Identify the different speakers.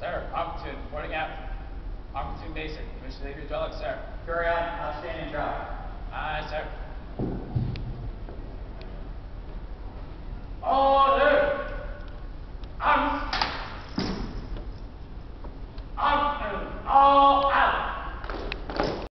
Speaker 1: Sir, Opportune, boarding out. Opportune Basic, Commissioner Leader Jollick, sir.
Speaker 2: Carry on.